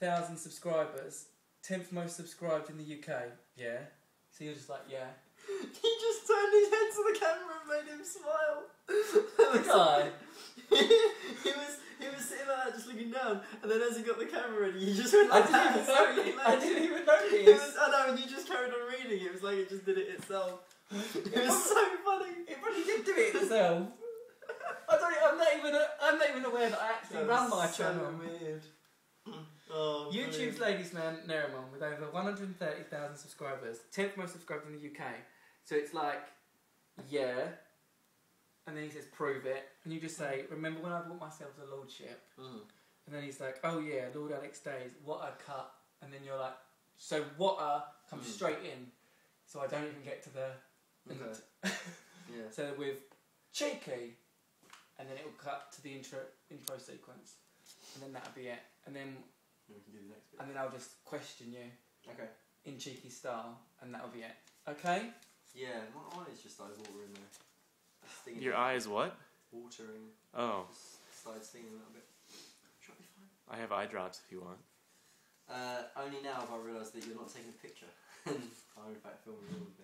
thousand subscribers, tenth most subscribed in the UK. Yeah. So you're just like, yeah. He just turned his head to the camera and made him smile. The guy. he was he was sitting like that, just looking down, and then as he got the camera ready, he just went I like that. didn't even so notice. he, I didn't even It notice. was, I know, and you just carried on reading. It was like it just did it itself. It was so funny. It probably did do it itself. I don't. I'm not even. I'm not even aware that I actually That was my so channel. weird. Oh, YouTube's. Ladies Man Nerimon with over 130,000 subscribers, 10th most subscribed in the UK. So it's like, yeah, and then he says, prove it. And you just say, remember when I bought myself the Lordship? Mm. And then he's like, oh yeah, Lord Alex Days, what a cut. And then you're like, so what a comes Mm. straight in. So I don't even get to the. Okay. Yeah. So with cheeky, and then it'll cut to the intro intro sequence, and then that'll be it. And then We can do the next bit. and then I'll just question you Okay. in cheeky style, and that'll be it. Okay? Yeah, my eyes is just started watering there. Stinging Your a eye little is what? bit. Watering. Oh, Just started stinging a little bit. Should I be fine? I have eye drops if you want. Uh, only now have I realised that you're not taking a picture. I'm in fact filming all of this. Oh no!